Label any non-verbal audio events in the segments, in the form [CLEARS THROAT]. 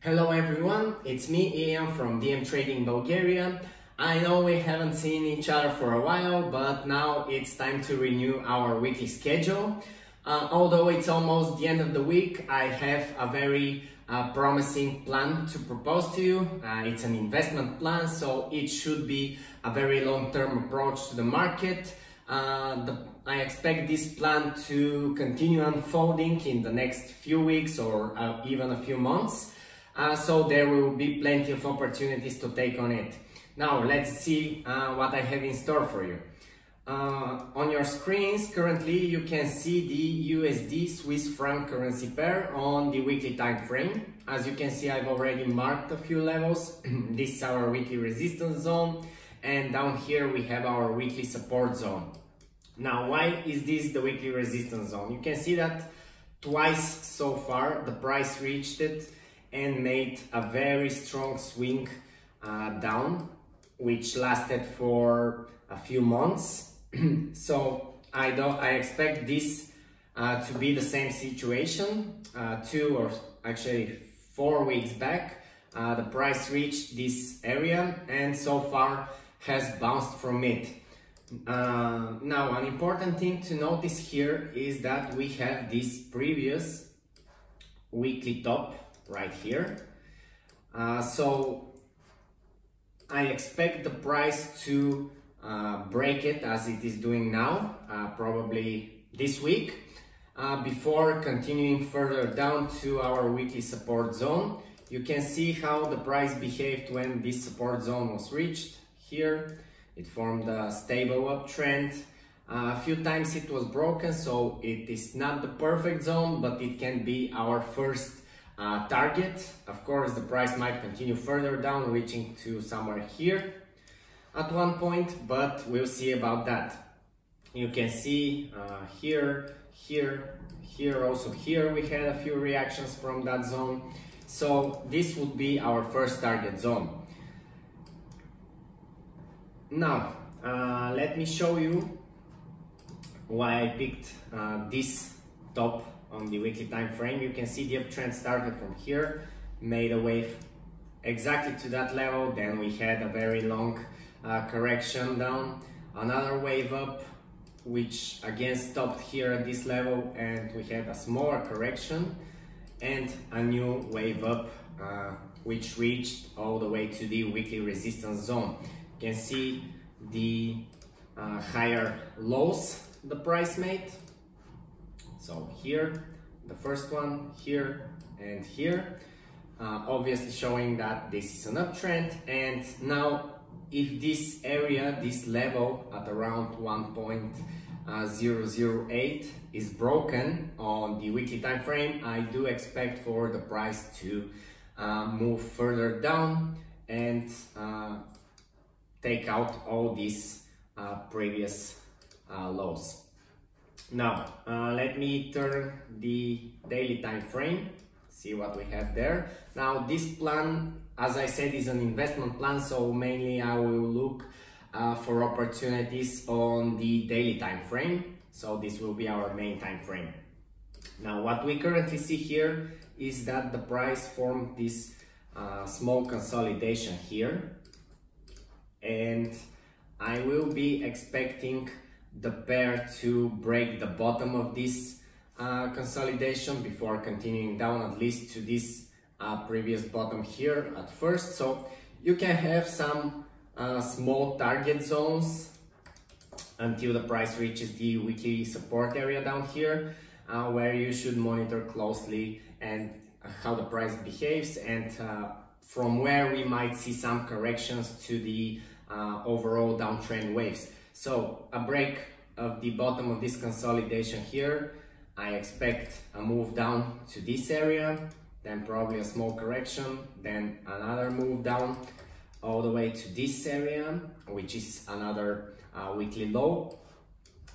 Hello everyone, it's me Ian from DM Trading Bulgaria. I know we haven't seen each other for a while, but now it's time to renew our weekly schedule. Uh, although it's almost the end of the week, I have a very uh, promising plan to propose to you. Uh, it's an investment plan, so it should be a very long-term approach to the market. Uh, the, I expect this plan to continue unfolding in the next few weeks or uh, even a few months. Uh, so there will be plenty of opportunities to take on it. Now let's see uh, what I have in store for you. Uh, on your screens currently you can see the USD Swiss franc currency pair on the weekly time frame. As you can see I've already marked a few levels. [CLEARS THROAT] this is our weekly resistance zone and down here we have our weekly support zone. Now why is this the weekly resistance zone? You can see that twice so far the price reached it and made a very strong swing uh, down which lasted for a few months. [CLEARS THROAT] So I don't I expect this uh, to be the same situation uh, two or actually four weeks back. Uh, the price reached this area and so far has bounced from it. Uh, now an important thing to notice here is that we have this previous weekly top right here. Uh, so I expect the price to uh, break it as it is doing now, uh, probably this week, uh, before continuing further down to our weekly support zone. You can see how the price behaved when this support zone was reached here. It formed a stable uptrend. Uh, a few times it was broken, so it is not the perfect zone, but it can be our first uh, target. Of course, the price might continue further down, reaching to somewhere here at one point, but we'll see about that. You can see uh, here, here, here, also here we had a few reactions from that zone. So this would be our first target zone. Now, uh, let me show you why I picked uh, this top on the weekly time frame. You can see the uptrend started from here, made a wave exactly to that level, then we had a very long uh, correction down, another wave up, which again stopped here at this level and we had a smaller correction and a new wave up uh, which reached all the way to the weekly resistance zone. You can see the uh, higher lows the price made so here, the first one, here and here, uh, obviously showing that this is an uptrend. And now if this area, this level at around 1.008 is broken on the weekly time frame, I do expect for the price to uh, move further down and uh, take out all these uh, previous uh, lows. Now, uh, let me turn the daily time frame, see what we have there. Now, this plan, as I said, is an investment plan, so mainly I will look uh, for opportunities on the daily time frame. So this will be our main time frame. Now, what we currently see here is that the price formed this uh, small consolidation here. And I will be expecting the pair to break the bottom of this uh, consolidation before continuing down at least to this uh, previous bottom here at first. So you can have some uh, small target zones until the price reaches the weekly support area down here uh, where you should monitor closely and how the price behaves and uh, from where we might see some corrections to the uh, overall downtrend waves. So a break of the bottom of this consolidation here, I expect a move down to this area, then probably a small correction, then another move down all the way to this area, which is another uh, weekly low.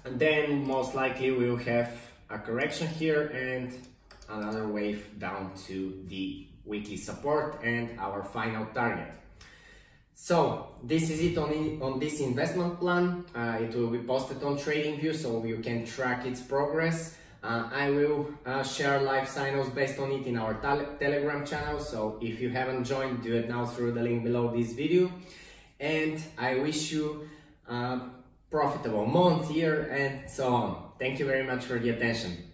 And then most likely we'll have a correction here and another wave down to the weekly support and our final target. So this is it on, on this investment plan. Uh, it will be posted on TradingView so you can track its progress. Uh, I will uh, share live signals based on it in our Telegram channel. So if you haven't joined, do it now through the link below this video. And I wish you a profitable month, year, and so on. Thank you very much for the attention.